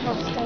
Now,